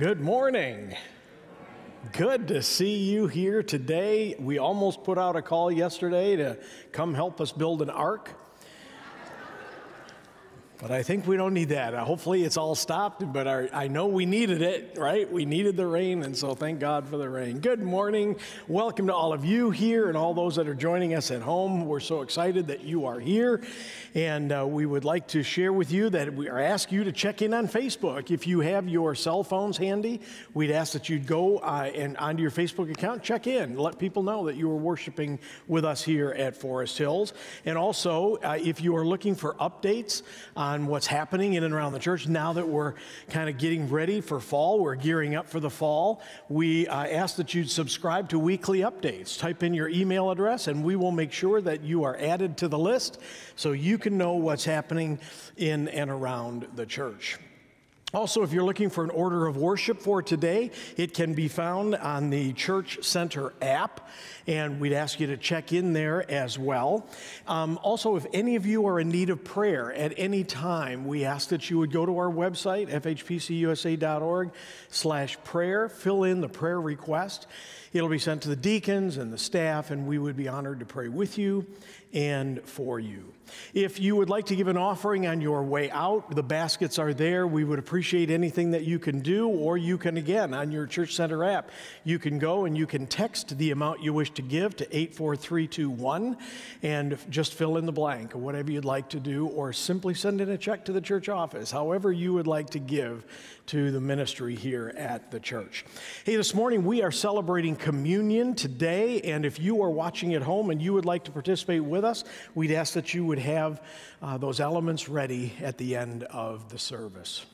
Good morning. Good to see you here today. We almost put out a call yesterday to come help us build an ark. But I think we don't need that. Uh, hopefully, it's all stopped, but our, I know we needed it, right? We needed the rain, and so thank God for the rain. Good morning. Welcome to all of you here and all those that are joining us at home. We're so excited that you are here, and uh, we would like to share with you that we ask you to check in on Facebook. If you have your cell phones handy, we'd ask that you'd go uh, and onto your Facebook account, check in, let people know that you are worshiping with us here at Forest Hills. And also, uh, if you are looking for updates, on what's happening in and around the church now that we're kind of getting ready for fall. We're gearing up for the fall. We uh, ask that you subscribe to weekly updates. Type in your email address, and we will make sure that you are added to the list so you can know what's happening in and around the church. Also, if you're looking for an order of worship for today, it can be found on the Church Center app, and we'd ask you to check in there as well. Um, also, if any of you are in need of prayer at any time, we ask that you would go to our website, fhpcusa.org slash prayer, fill in the prayer request. It'll be sent to the deacons and the staff, and we would be honored to pray with you and for you. If you would like to give an offering on your way out, the baskets are there. We would appreciate anything that you can do, or you can, again, on your Church Center app, you can go and you can text the amount you wish to give to 84321 and just fill in the blank, whatever you'd like to do, or simply send in a check to the church office, however you would like to give to the ministry here at the church. Hey, this morning we are celebrating communion today, and if you are watching at home and you would like to participate with us, we'd ask that you would have uh, those elements ready at the end of the service.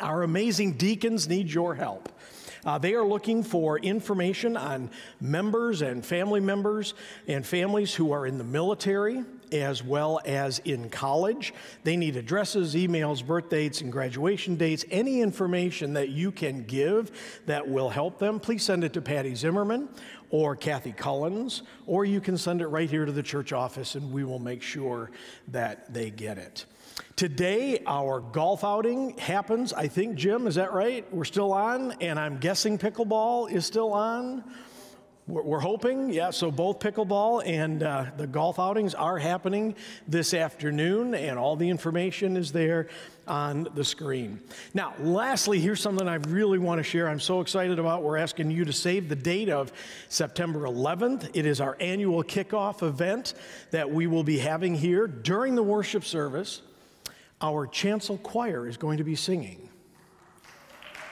Our amazing deacons need your help. Uh, they are looking for information on members and family members and families who are in the military as well as in college. They need addresses, emails, birth dates, and graduation dates. Any information that you can give that will help them, please send it to Patty Zimmerman or Kathy Collins, or you can send it right here to the church office and we will make sure that they get it. Today, our golf outing happens. I think, Jim, is that right? We're still on, and I'm guessing pickleball is still on. We're, hoping, yeah, so both pickleball and uh, the golf outings are happening this afternoon, and all the information is there on the screen. Now, lastly, here's something I really want to share. I'm so excited about. We're asking you to save the date of September 11th. It is our annual kickoff event that we will be having here during the worship service. Our chancel choir is going to be singing.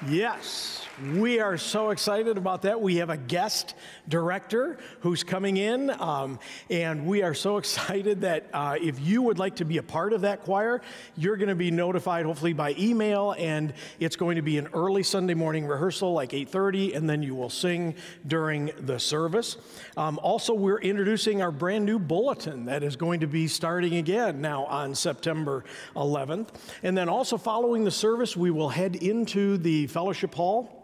Yes. We are so excited about that. We have a guest director who's coming in, um, and we are so excited that uh, if you would like to be a part of that choir, you're going to be notified hopefully by email, and it's going to be an early Sunday morning rehearsal, like 8:30, and then you will sing during the service. Um, also, we're introducing our brand new bulletin that is going to be starting again now on September 11th, and then also following the service, we will head into the fellowship hall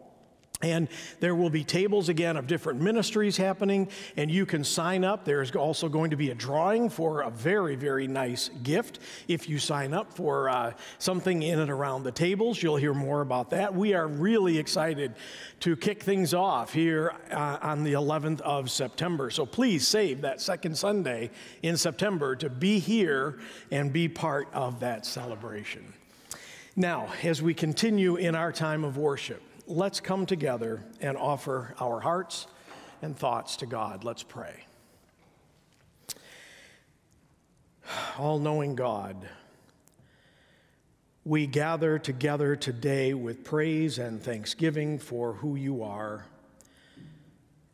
and there will be tables again of different ministries happening, and you can sign up. There's also going to be a drawing for a very, very nice gift. If you sign up for uh, something in and around the tables, you'll hear more about that. We are really excited to kick things off here uh, on the 11th of September. So please save that second Sunday in September to be here and be part of that celebration. Now, as we continue in our time of worship, let's come together and offer our hearts and thoughts to God. Let's pray. All knowing God, we gather together today with praise and thanksgiving for who you are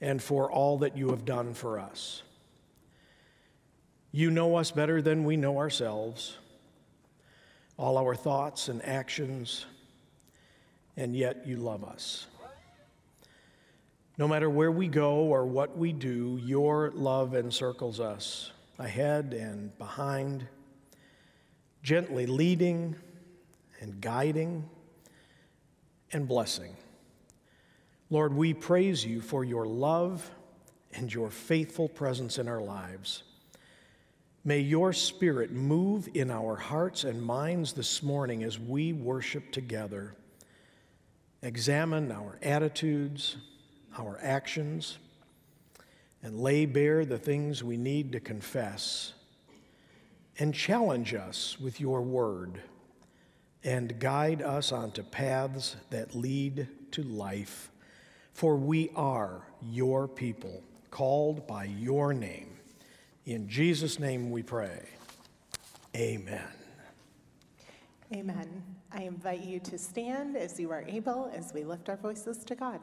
and for all that you have done for us. You know us better than we know ourselves, all our thoughts and actions and yet you love us. No matter where we go or what we do, your love encircles us ahead and behind, gently leading and guiding and blessing. Lord, we praise you for your love and your faithful presence in our lives. May your spirit move in our hearts and minds this morning as we worship together. examine our attitudes, our actions, and lay bare the things we need to confess, and challenge us with your word, and guide us onto paths that lead to life. For we are your people, called by your name. In Jesus' name we pray. Amen. Amen. I invite you to stand as you are able as we lift our voices to God.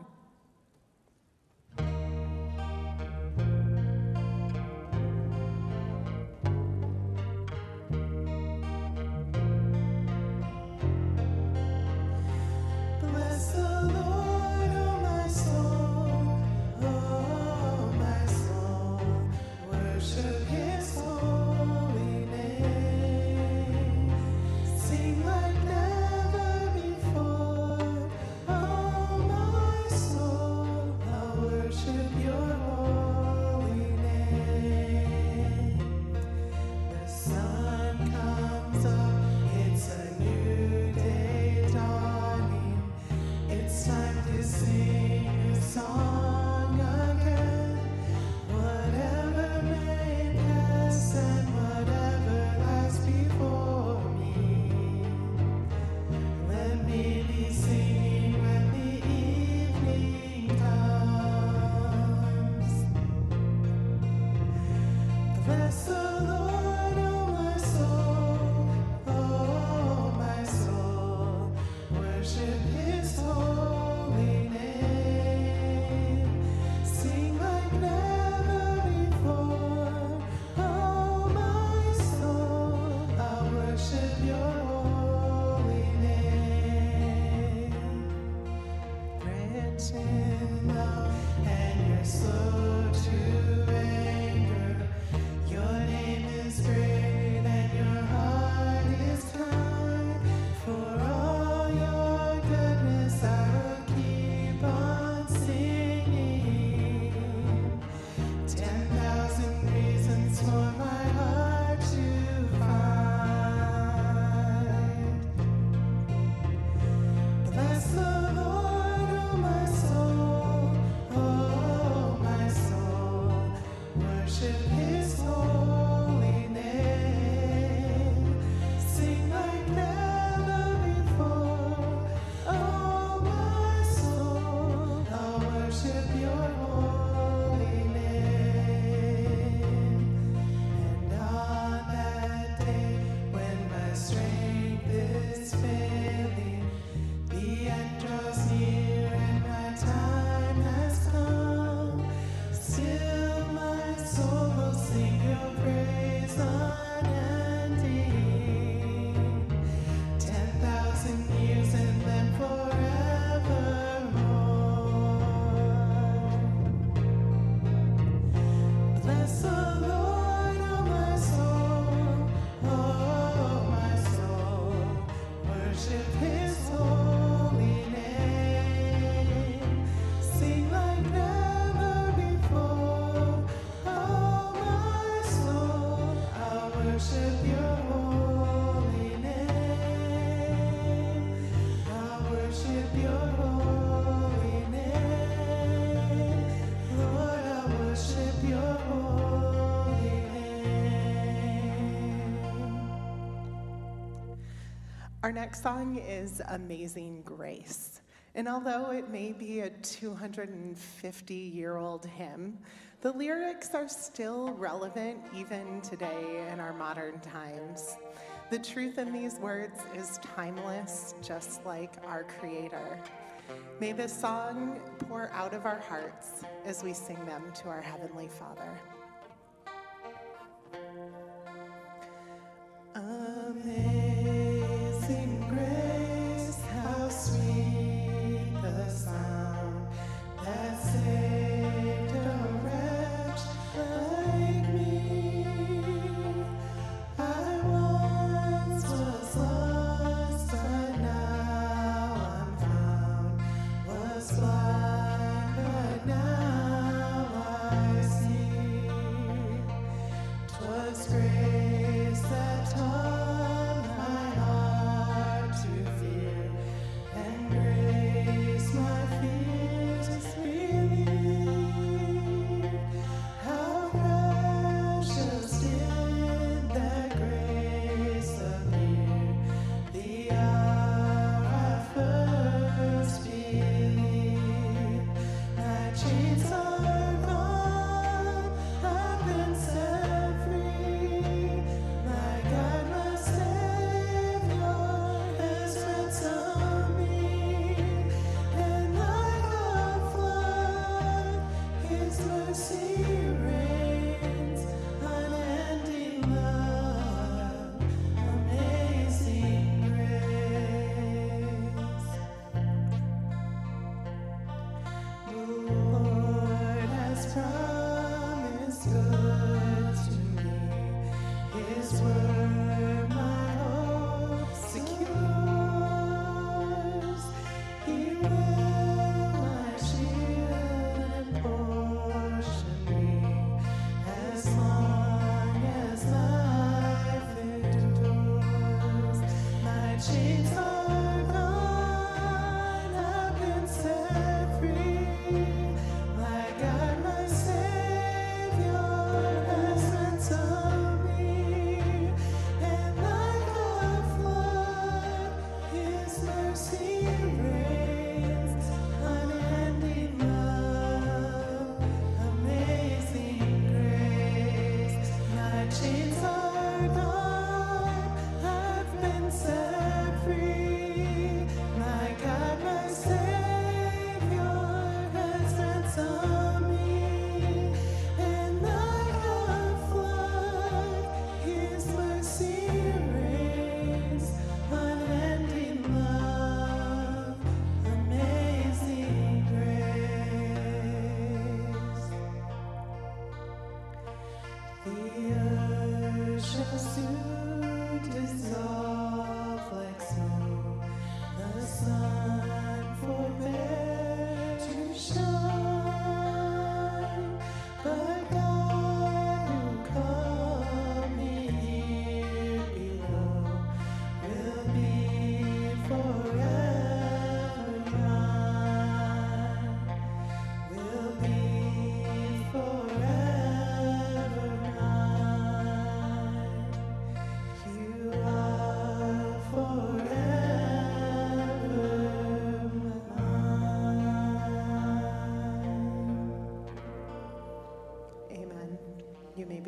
Our next song is Amazing Grace. And although it may be a 250 year old hymn, the lyrics are still relevant even today in our modern times. The truth in these words is timeless, just like our Creator. May this song pour out of our hearts as we sing them to our Heavenly Father.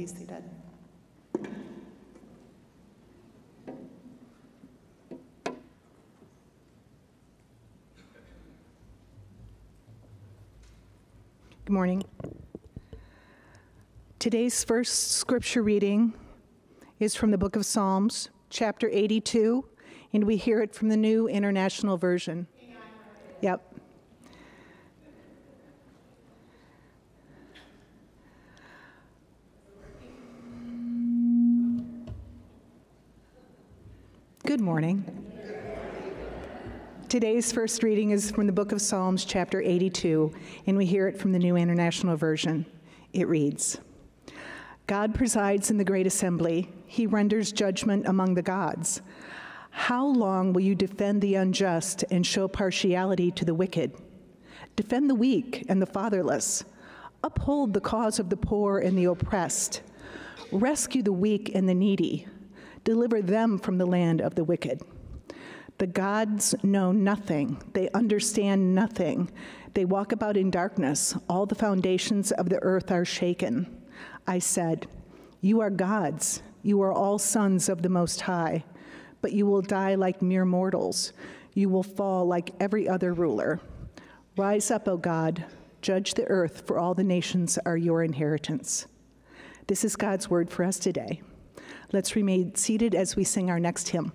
be seated. Good morning. Today's first scripture reading is from the book of Psalms, chapter 82, and we hear it from the New International Version. Yep. Morning. Today's first reading is from the book of Psalms, chapter 82, and we hear it from the New International Version. It reads God presides in the great assembly, he renders judgment among the gods. How long will you defend the unjust and show partiality to the wicked? Defend the weak and the fatherless. Uphold the cause of the poor and the oppressed. Rescue the weak and the needy Deliver them from the land of the wicked. The gods know nothing, they understand nothing. They walk about in darkness. All the foundations of the earth are shaken. I said, You are gods. You are all sons of the Most High. But you will die like mere mortals. You will fall like every other ruler. Rise up, O God. Judge the earth, for all the nations are your inheritance. This is God's word for us today. Let's remain seated as we sing our next hymn.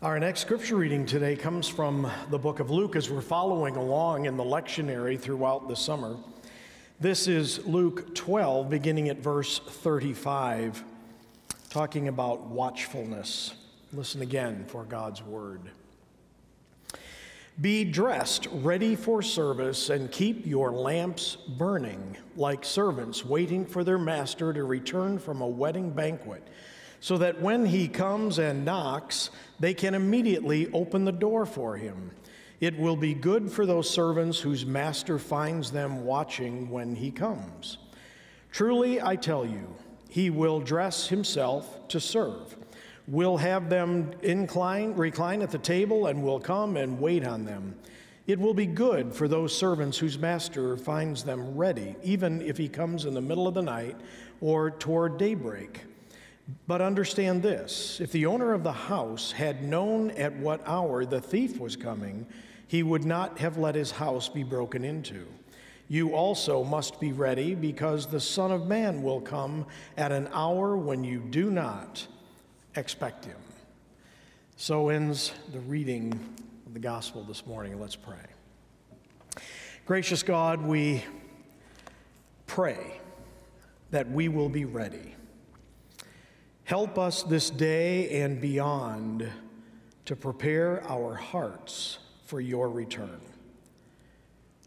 Our next scripture reading today comes from the book of Luke as we're following along in the lectionary throughout the summer. This is Luke 12, beginning at verse 35, talking about watchfulness. Listen again for God's word. Be dressed, ready for service, and keep your lamps burning, like servants waiting for their master to return from a wedding banquet so that when he comes and knocks, they can immediately open the door for him. It will be good for those servants whose master finds them watching when he comes. Truly, I tell you, he will dress himself to serve, will have them incline, recline at the table, and will come and wait on them. It will be good for those servants whose master finds them ready, even if he comes in the middle of the night or toward daybreak. But understand this if the owner of the house had known at what hour the thief was coming, he would not have let his house be broken into. You also must be ready, because the Son of Man will come at an hour when you do not expect him. So ends the reading of the gospel this morning. Let's pray. Gracious God, we pray that we will be ready Help us this day and beyond to prepare our hearts for your return.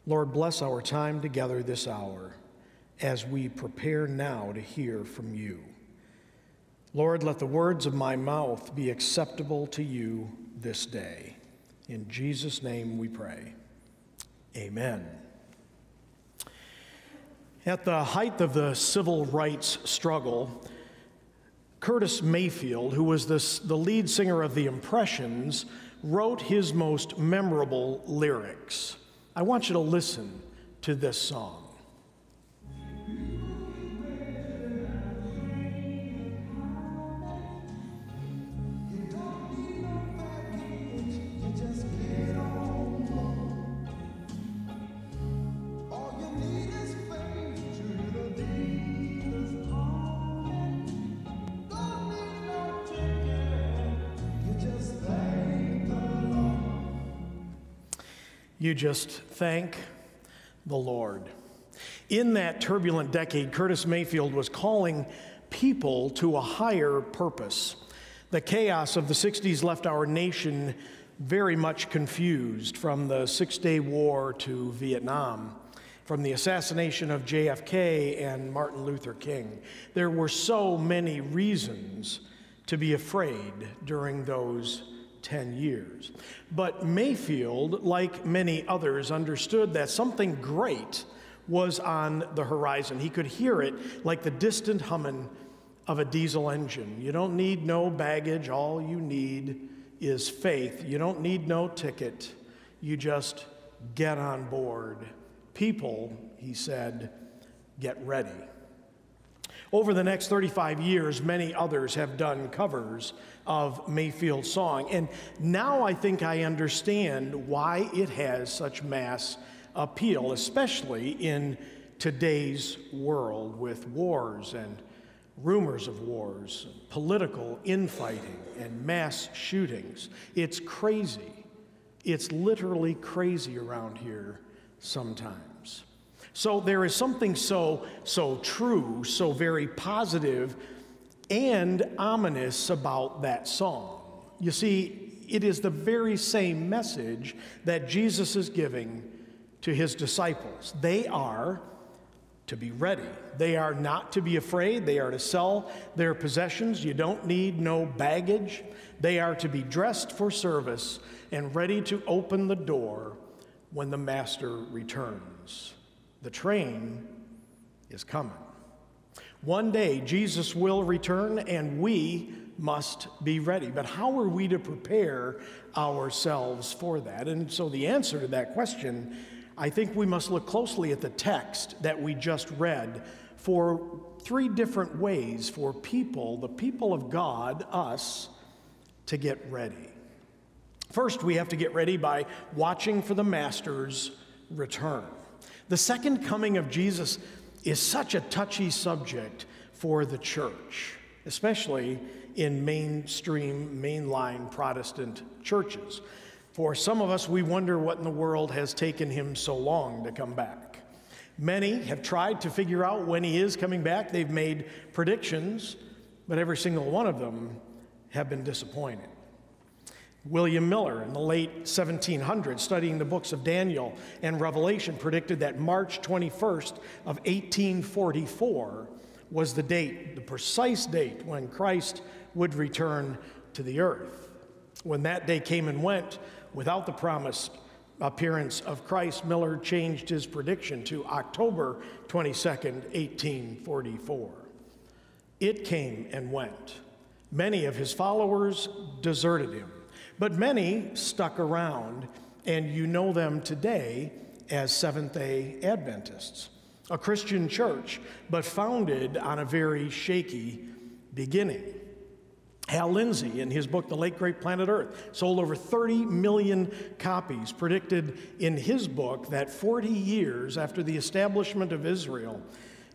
Lord, bless our time together this hour as we prepare now to hear from you. Lord, let the words of my mouth be acceptable to you this day. In Jesus' name we pray. Amen. At the height of the civil rights struggle, Curtis Mayfield, who was this, the lead singer of the Impressions, wrote his most memorable lyrics. I want you to listen to this song. You just thank the Lord. In that turbulent decade, Curtis Mayfield was calling people to a higher purpose. The chaos of the 60s left our nation very much confused from the Six Day War to Vietnam, from the assassination of JFK and Martin Luther King. There were so many reasons to be afraid during those 10 years. But Mayfield, like many others, understood that something great was on the horizon. He could hear it like the distant humming of a diesel engine. You don't need no baggage, all you need is faith. You don't need no ticket, you just get on board. People, he said, get ready. Over the next 35 years, many others have done covers of Mayfield's song. And now I think I understand why it has such mass appeal, especially in today's world with wars and rumors of wars, political infighting, and mass shootings. It's crazy. It's literally crazy around here sometimes. So there is something so, so true, so very positive and ominous about that song. You see, it is the very same message that Jesus is giving to his disciples. They are to be ready. They are not to be afraid. They are to sell their possessions. You don't need no baggage. They are to be dressed for service and ready to open the door when the master returns. The train is coming. One day, Jesus will return and we must be ready. But how are we to prepare ourselves for that? And so, the answer to that question, I think we must look closely at the text that we just read for three different ways for people, the people of God, us, to get ready. First, we have to get ready by watching for the Master's return. The second coming of Jesus is such a touchy subject for the church, especially in mainstream, mainline Protestant churches. For some of us, we wonder what in the world has taken him so long to come back. Many have tried to figure out when he is coming back. They've made predictions, but every single one of them have been disappointed. William Miller in the late 1700s, studying the books of Daniel and Revelation, predicted that March 21st of 1844 was the date, the precise date when Christ would return to the earth. When that day came and went without the promised appearance of Christ, Miller changed his prediction to October 22nd, 1844. It came and went. Many of his followers deserted him. But many stuck around, and you know them today as Seventh day Adventists, a Christian church, but founded on a very shaky beginning. Hal Lindsey, in his book, The Late Great Planet Earth, sold over 30 million copies, predicted in his book that 40 years after the establishment of Israel,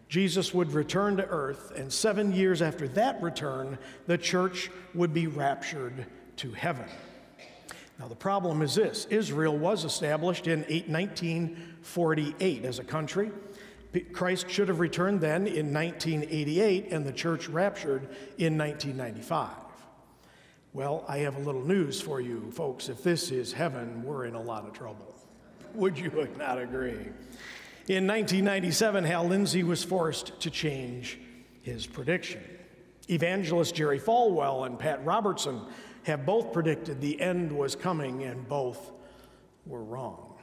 Jesus would return to earth, and seven years after that return, the church would be raptured to heaven. Now, the problem is this Israel was established in 1948 as a country. Christ should have returned then in 1988, and the church raptured in 1995. Well, I have a little news for you, folks. If this is heaven, we're in a lot of trouble. Would you not agree? In 1997, Hal Lindsey was forced to change his prediction. Evangelist Jerry Falwell and Pat Robertson have both predicted the end was coming, and both were wrong.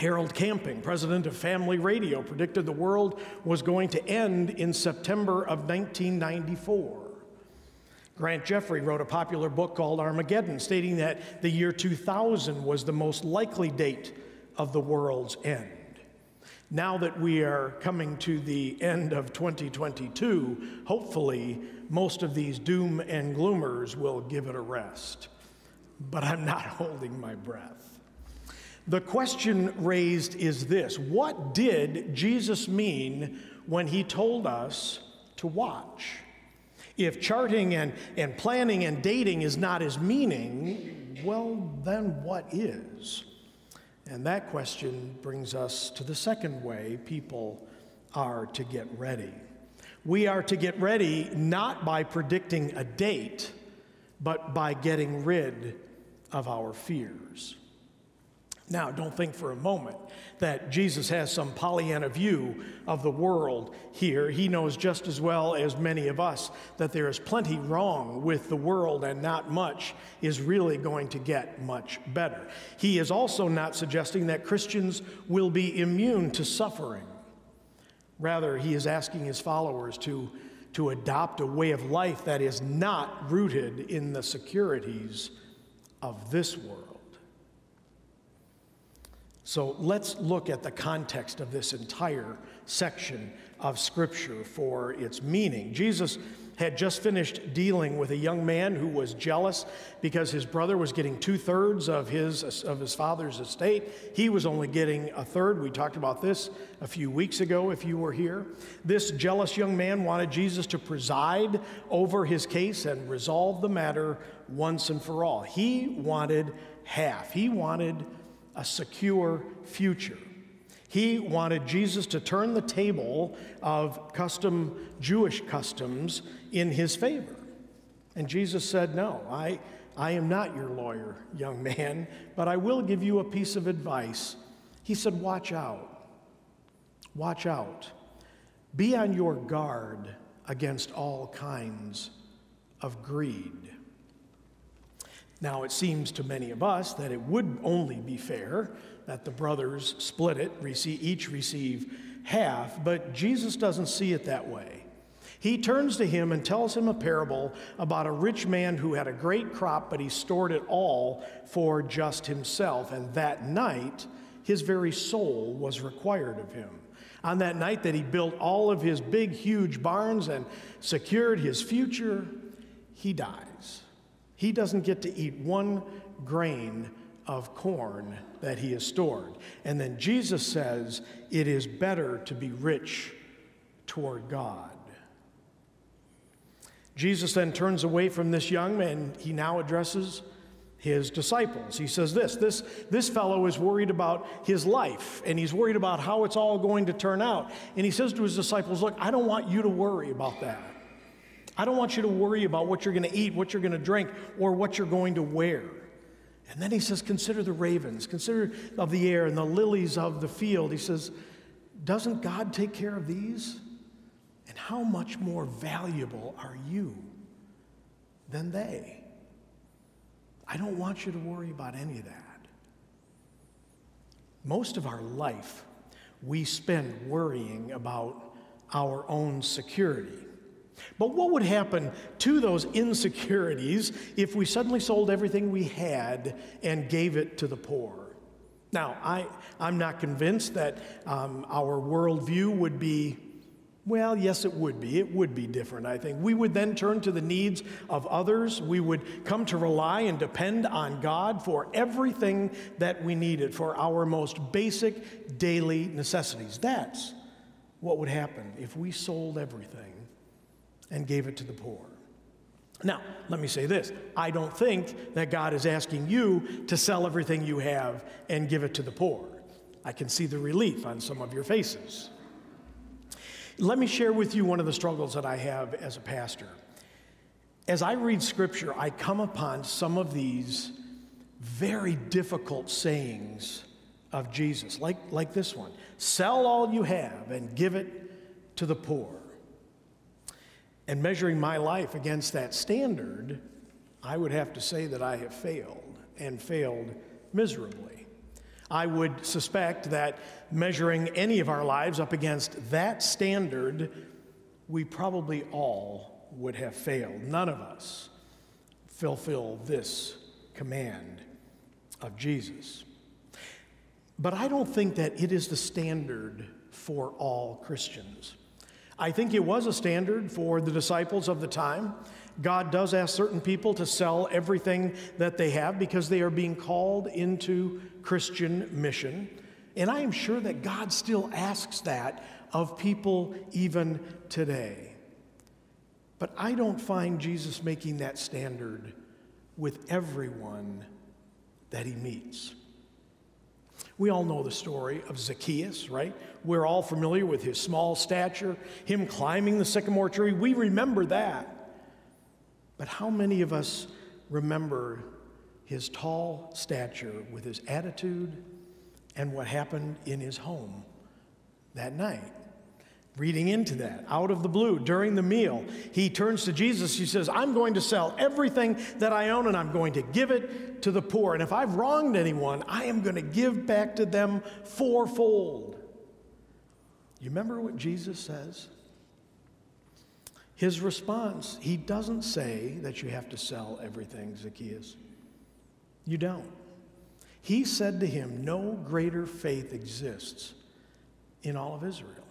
Harold Camping, president of Family Radio, predicted the world was going to end in September of 1994. Grant Jeffrey wrote a popular book called Armageddon, stating that the year 2000 was the most likely date of the world's end. Now that we are coming to the end of 2022, hopefully most of these doom and gloomers will give it a rest. But I'm not holding my breath. The question raised is this What did Jesus mean when he told us to watch? If charting and, and planning and dating is not his meaning, well, then what is? And that question brings us to the second way people are to get ready. We are to get ready not by predicting a date, but by getting rid of our fears. Now, don't think for a moment that Jesus has some Pollyanna view of the world here. He knows just as well as many of us that there is plenty wrong with the world and not much is really going to get much better. He is also not suggesting that Christians will be immune to suffering. Rather, he is asking his followers to, to adopt a way of life that is not rooted in the securities of this world. So let's look at the context of this entire section of Scripture for its meaning. Jesus had just finished dealing with a young man who was jealous because his brother was getting two thirds of his, of his father's estate. He was only getting a third. We talked about this a few weeks ago if you were here. This jealous young man wanted Jesus to preside over his case and resolve the matter once and for all. He wanted half, he wanted a secure future. He wanted Jesus to turn the table of custom, Jewish customs, in his favor. And Jesus said, No, I, I am not your lawyer, young man, but I will give you a piece of advice. He said, Watch out. Watch out. Be on your guard against all kinds of greed. Now, it seems to many of us that it would only be fair that the brothers split it, each receive half, but Jesus doesn't see it that way. He turns to him and tells him a parable about a rich man who had a great crop, but he stored it all for just himself. And that night, his very soul was required of him. On that night that he built all of his big, huge barns and secured his future, he dies. He doesn't get to eat one grain of corn that he has stored. And then Jesus says, It is better to be rich toward God. Jesus then turns away from this young man. He now addresses his disciples. He says this, this this fellow is worried about his life and he's worried about how it's all going to turn out. And he says to his disciples, "Look, I don't want you to worry about that. I don't want you to worry about what you're going to eat, what you're going to drink, or what you're going to wear. And then he says, Consider the ravens, consider of the air and the lilies of the field. He says, Doesn't God take care of these? And how much more valuable are you than they? I don't want you to worry about any of that. Most of our life, we spend worrying about our own security. But what would happen to those insecurities if we suddenly sold everything we had and gave it to the poor? Now, I, I'm not convinced that um, our worldview would be, well, yes, it would be. It would be different, I think. We would then turn to the needs of others. We would come to rely and depend on God for everything that we needed, for our most basic daily necessities. That's what would happen if we sold everything and gave it to the poor. Now, let me say this I don't think that God is asking you to sell everything you have and give it to the poor. I can see the relief on some of your faces. Let me share with you one of the struggles that I have as a pastor. as I read scripture, I come upon some of these very difficult sayings of Jesus, like, like this one sell all you have and give it to the poor. And measuring my life against that standard, I would have to say that I have failed and failed miserably. I would suspect that measuring any of our lives up against that standard, we probably all would have failed. None of us fulfill this command of Jesus. But I don't think that it is the standard for all Christians. I think it was a standard for the disciples of the time. God does ask certain people to sell everything that they have because they are being called into Christian mission. And I am sure that God still asks that of people even today. But I don't find Jesus making that standard with everyone that he meets. We all know the story of Zacchaeus, right? We're all familiar with his small stature, him climbing the sycamore tree. We remember that. But how many of us remember his tall stature with his attitude and what happened in his home that night? Reading into that, out of the blue, during the meal, he turns to Jesus. He says, I'm going to sell everything that I own and I'm going to give it to the poor. And if I've wronged anyone, I am going to give back to them fourfold. You remember what Jesus says? His response, he doesn't say that you have to sell everything, Zacchaeus. You don't. He said to him, No greater faith exists in all of Israel.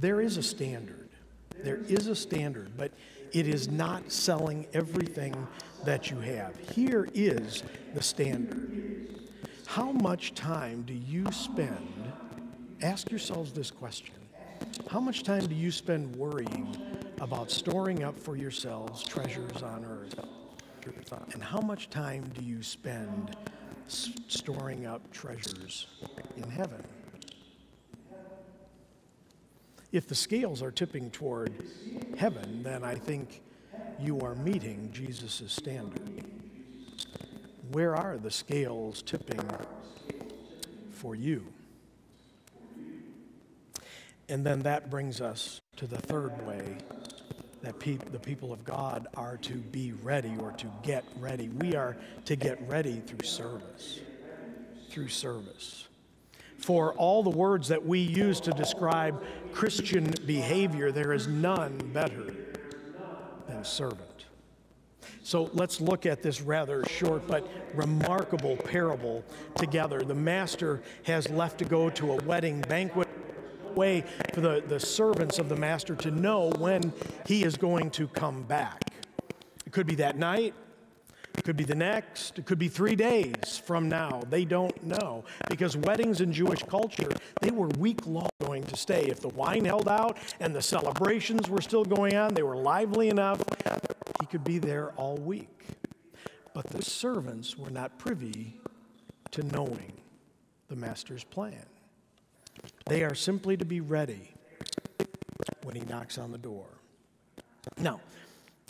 There is a standard. There is a standard, but it is not selling everything that you have. Here is the standard. How much time do you spend? Ask yourselves this question How much time do you spend worrying about storing up for yourselves treasures on earth? And how much time do you spend storing up treasures in heaven? If the scales are tipping toward heaven, then I think you are meeting Jesus' standard. Where are the scales tipping for you? And then that brings us to the third way that pe- the people of God are to be ready or to get ready. We are to get ready through service. Through service for all the words that we use to describe Christian behavior, there is none better than servant. So let's look at this rather short but remarkable parable together. The master has left to go to a wedding banquet way for the, the servants of the master to know when he is going to come back. It could be that night, it could be the next, it could be three days from now. They don't know. Because weddings in Jewish culture, they were week long going to stay. If the wine held out and the celebrations were still going on, they were lively enough, he could be there all week. But the servants were not privy to knowing the master's plan. They are simply to be ready when he knocks on the door. Now,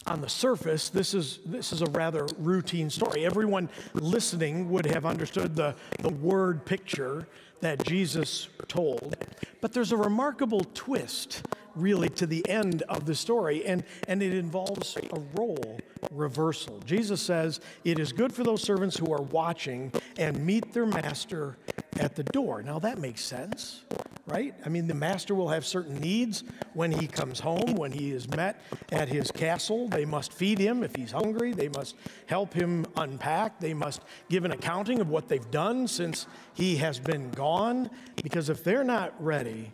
on the surface, this is, this is a rather routine story. Everyone listening would have understood the, the word picture that Jesus told. But there's a remarkable twist, really, to the end of the story, and, and it involves a role reversal. Jesus says, It is good for those servants who are watching and meet their master at the door. Now, that makes sense right? I mean, the master will have certain needs when he comes home, when he is met at his castle. They must feed him if he's hungry. They must help him unpack. They must give an accounting of what they've done since he has been gone. Because if they're not ready,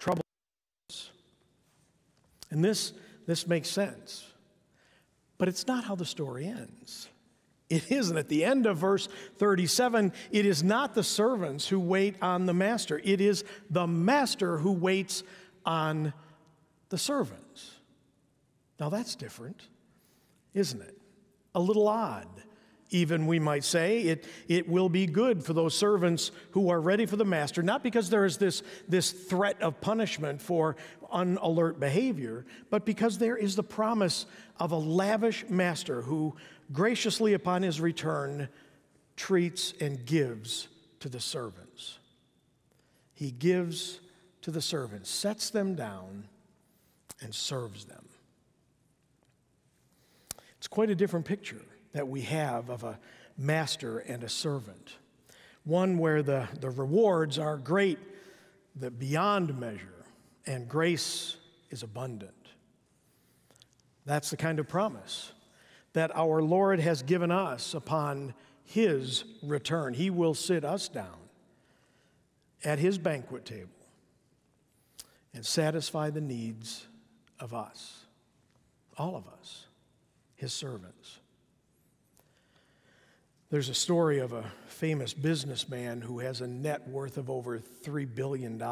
trouble. And this, this makes sense. But it's not how the story ends. It isn't. At the end of verse 37, it is not the servants who wait on the master, it is the master who waits on the servants. Now that's different, isn't it? A little odd. Even we might say it, it will be good for those servants who are ready for the master not because there is this, this threat of punishment for unalert behavior but because there is the promise of a lavish master who graciously upon his return treats and gives to the servants. He gives to the servants sets them down and serves them. It's quite a different picture that we have of a master and a servant. One where the, the rewards are great, the beyond measure, and grace is abundant. That's the kind of promise that our Lord has given us upon his return. He will sit us down at his banquet table and satisfy the needs of us, all of us, his servants. There's a story of a famous businessman who has a net worth of over $3 billion.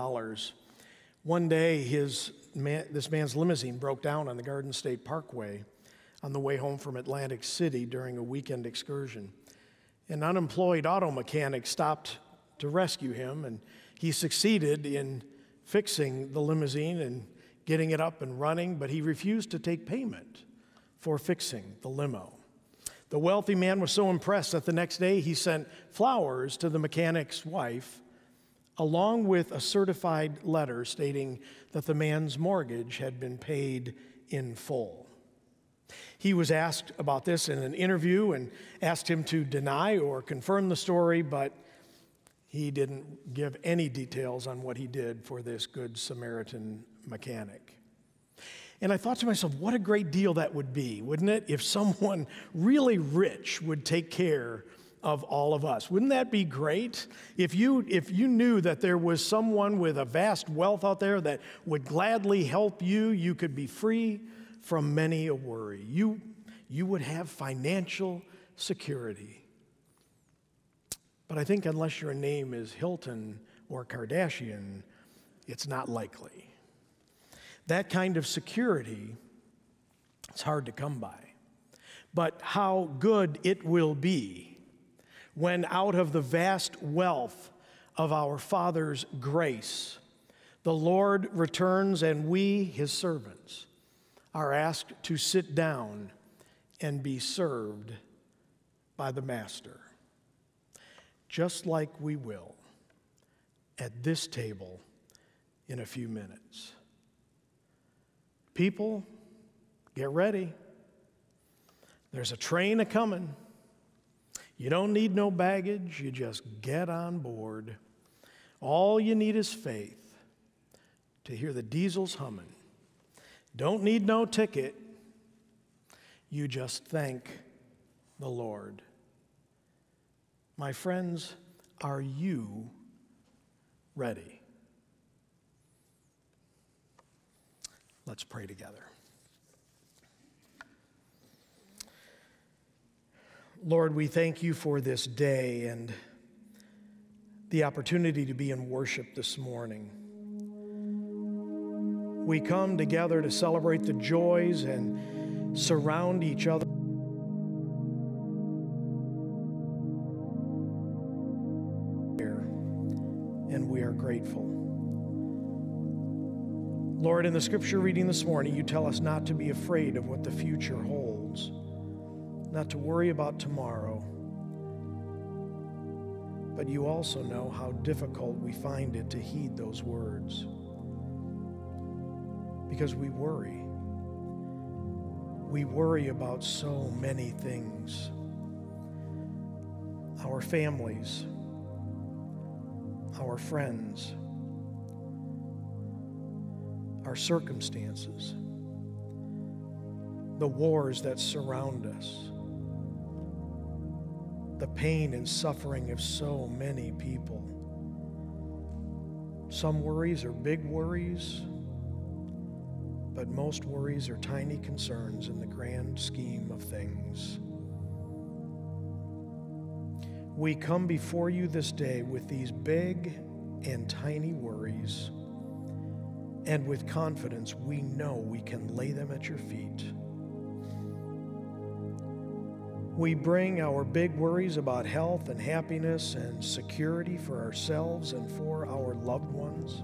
One day, his man, this man's limousine broke down on the Garden State Parkway on the way home from Atlantic City during a weekend excursion. An unemployed auto mechanic stopped to rescue him, and he succeeded in fixing the limousine and getting it up and running, but he refused to take payment for fixing the limo. The wealthy man was so impressed that the next day he sent flowers to the mechanic's wife, along with a certified letter stating that the man's mortgage had been paid in full. He was asked about this in an interview and asked him to deny or confirm the story, but he didn't give any details on what he did for this Good Samaritan mechanic. And I thought to myself, what a great deal that would be, wouldn't it? If someone really rich would take care of all of us. Wouldn't that be great? If you, if you knew that there was someone with a vast wealth out there that would gladly help you, you could be free from many a worry. You, you would have financial security. But I think unless your name is Hilton or Kardashian, it's not likely. That kind of security, it's hard to come by. But how good it will be when, out of the vast wealth of our Father's grace, the Lord returns and we, his servants, are asked to sit down and be served by the Master, just like we will at this table in a few minutes. People, get ready. There's a train a coming. You don't need no baggage, you just get on board. All you need is faith to hear the diesels humming. Don't need no ticket. You just thank the Lord. My friends, are you ready? Let's pray together. Lord, we thank you for this day and the opportunity to be in worship this morning. We come together to celebrate the joys and surround each other. And we are grateful. Lord, in the scripture reading this morning, you tell us not to be afraid of what the future holds, not to worry about tomorrow. But you also know how difficult we find it to heed those words because we worry. We worry about so many things our families, our friends our circumstances, the wars that surround us, the pain and suffering of so many people. Some worries are big worries, but most worries are tiny concerns in the grand scheme of things. We come before you this day with these big and tiny worries and with confidence, we know we can lay them at your feet. We bring our big worries about health and happiness and security for ourselves and for our loved ones.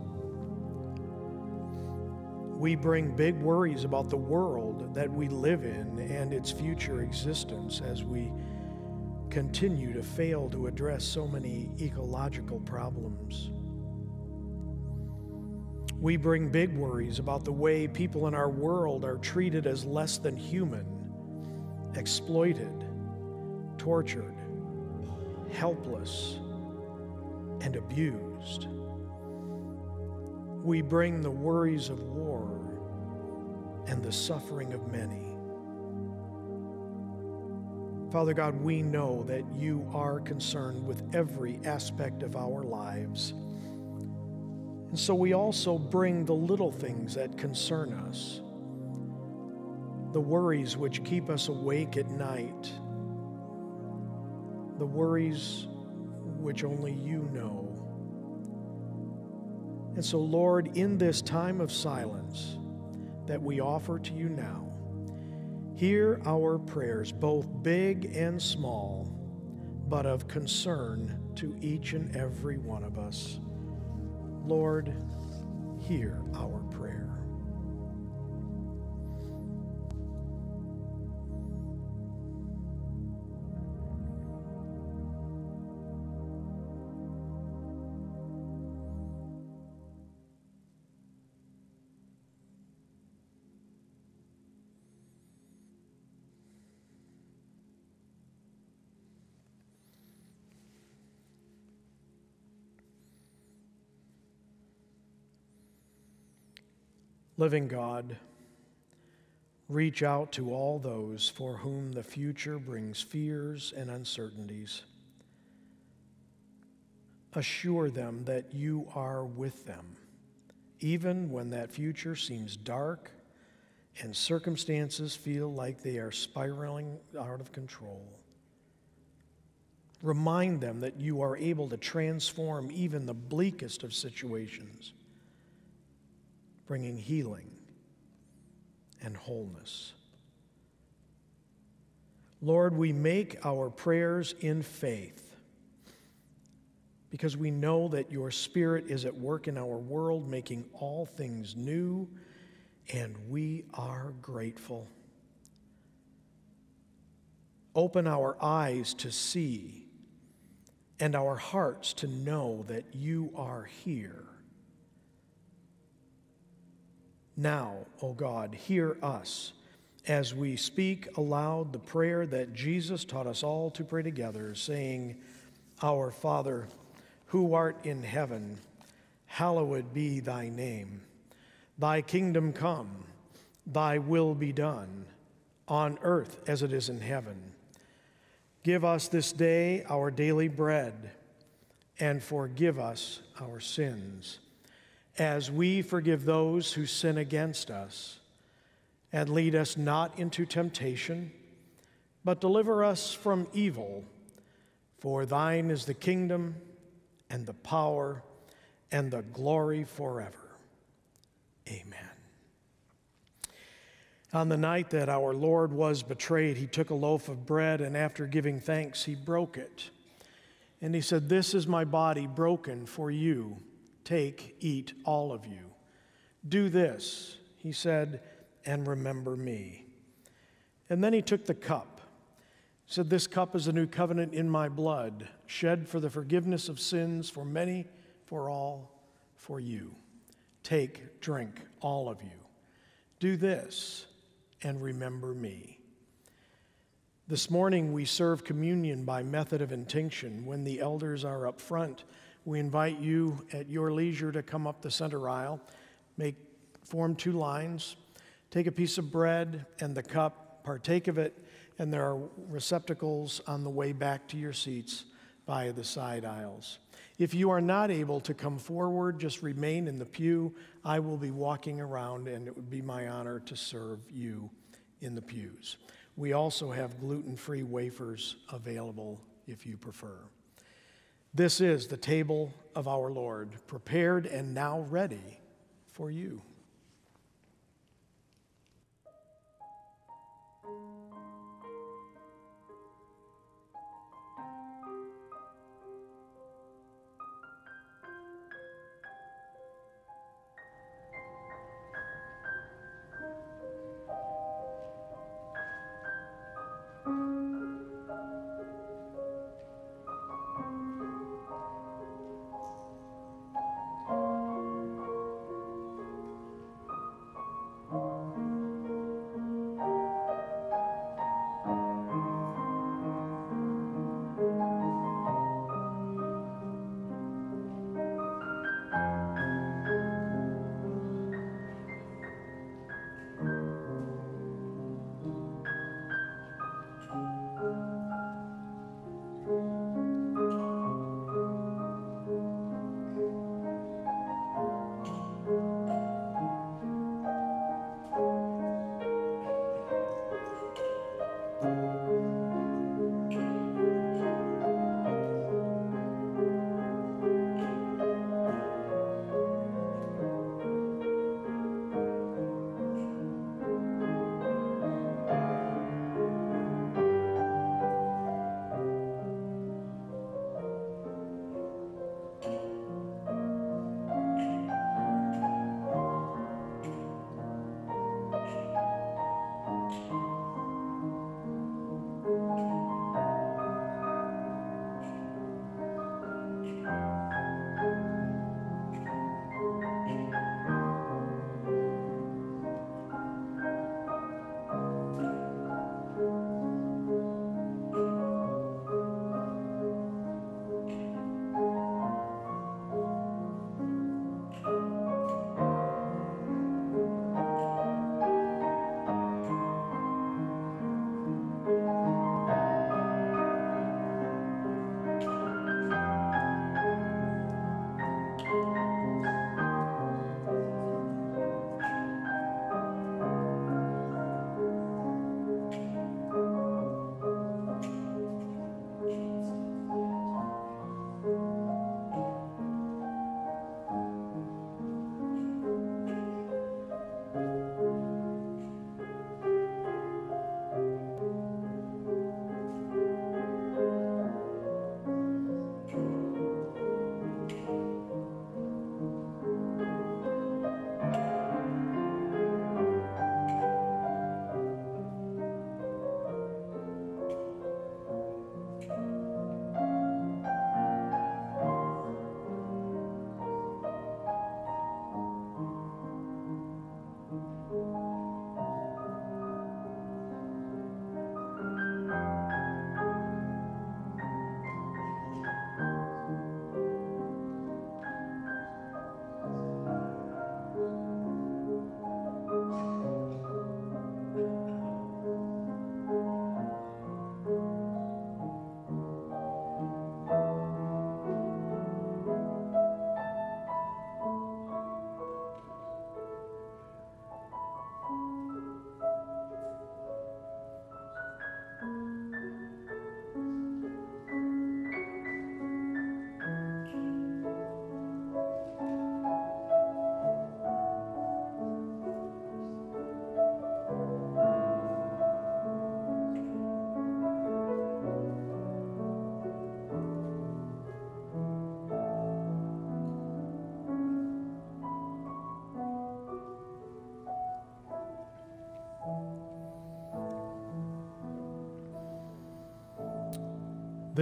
We bring big worries about the world that we live in and its future existence as we continue to fail to address so many ecological problems. We bring big worries about the way people in our world are treated as less than human, exploited, tortured, helpless, and abused. We bring the worries of war and the suffering of many. Father God, we know that you are concerned with every aspect of our lives. And so we also bring the little things that concern us, the worries which keep us awake at night the worries which only you know. And so, Lord, in this time of silence that we offer to you now, hear our prayers, both big and small, but of concern to each and every one of us. Lord, hear our prayer. Living God, reach out to all those for whom the future brings fears and uncertainties. Assure them that you are with them, even when that future seems dark and circumstances feel like they are spiraling out of control. Remind them that you are able to transform even the bleakest of situations bringing healing and wholeness. Lord, we make our prayers in faith because we know that your Spirit is at work in our world, making all things new, and we are grateful. Open our eyes to see and our hearts to know that you are here now, O God, hear us as we speak aloud the prayer that Jesus taught us all to pray together, saying, Our Father, who art in heaven, hallowed be thy name. Thy kingdom come, thy will be done, on earth as it is in heaven. Give us this day our daily bread, and forgive us our sins as we forgive those who sin against us. And lead us not into temptation, but deliver us from evil. For thine is the kingdom and the power and the glory forever. Amen. On the night that our Lord was betrayed, he took a loaf of bread, and after giving thanks, he broke it. And he said, This is my body broken for you. Take, eat, all of you. Do this, he said, and remember me. And then he took the cup. Said, This cup is a new covenant in my blood, shed for the forgiveness of sins for many, for all, for you. Take, drink, all of you. Do this, and remember me. This morning we serve communion by method of intinction when the elders are up front we invite you at your leisure to come up the center aisle, make form two lines, take a piece of bread and the cup, partake of it, and there are receptacles on the way back to your seats by the side aisles. If you are not able to come forward, just remain in the pew. I will be walking around, and it would be my honor to serve you in the pews. We also have gluten free wafers available if you prefer. This is the table of our Lord, prepared and now ready for you.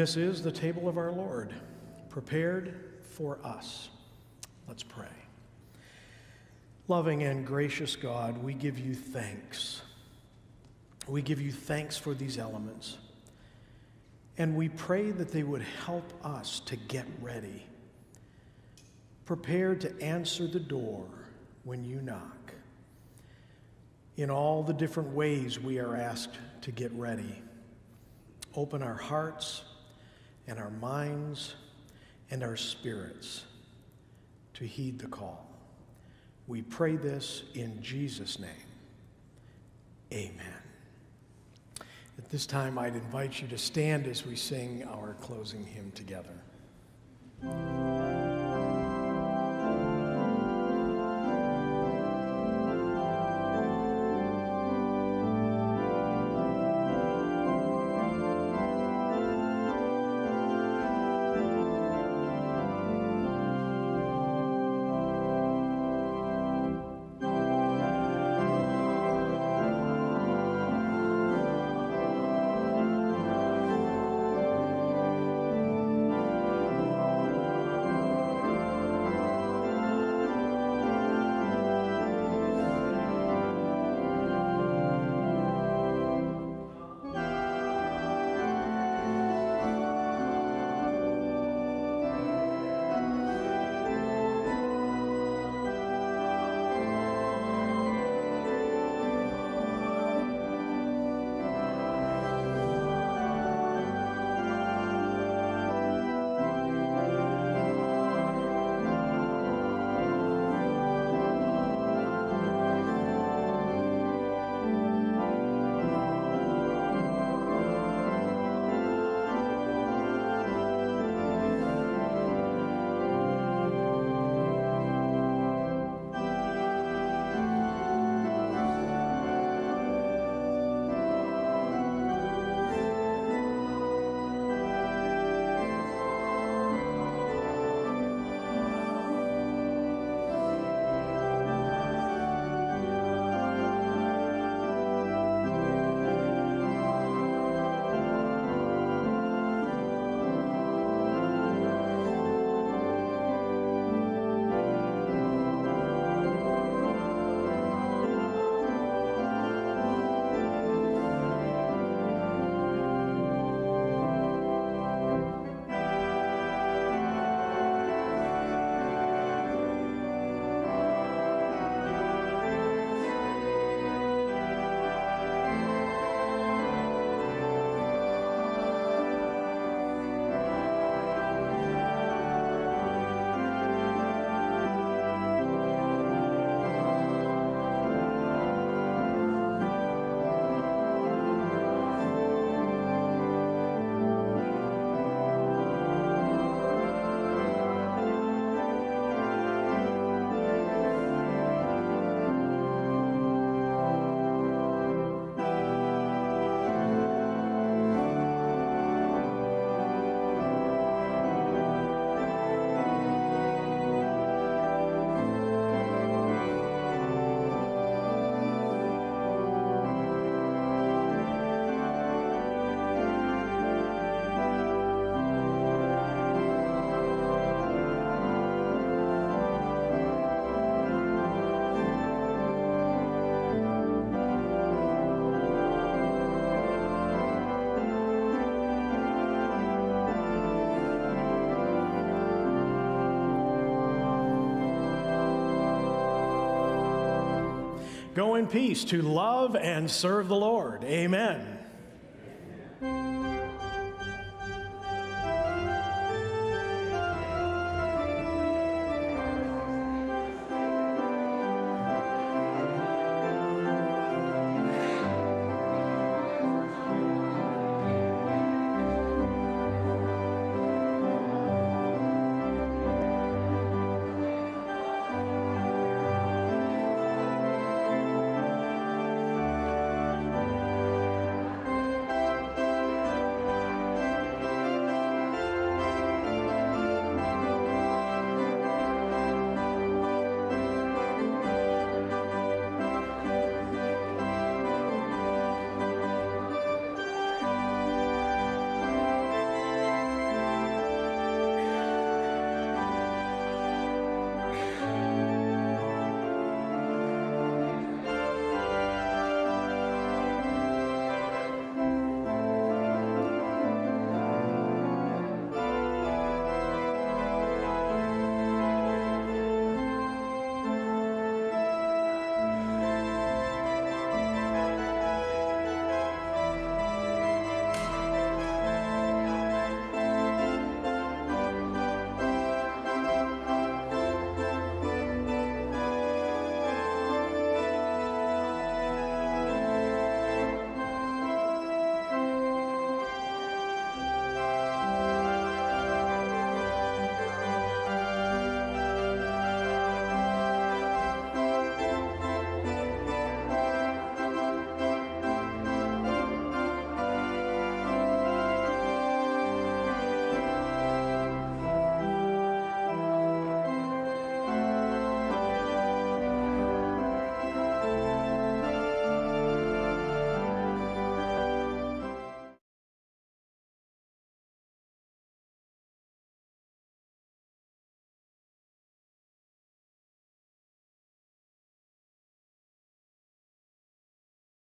This is the table of our Lord, prepared for us. Let's pray. Loving and gracious God, we give you thanks. We give you thanks for these elements. And we pray that they would help us to get ready, prepared to answer the door when you knock. In all the different ways we are asked to get ready, open our hearts and our minds and our spirits to heed the call. We pray this in Jesus' name. Amen. At this time, I'd invite you to stand as we sing our closing hymn together. Peace to love and serve the Lord. Amen.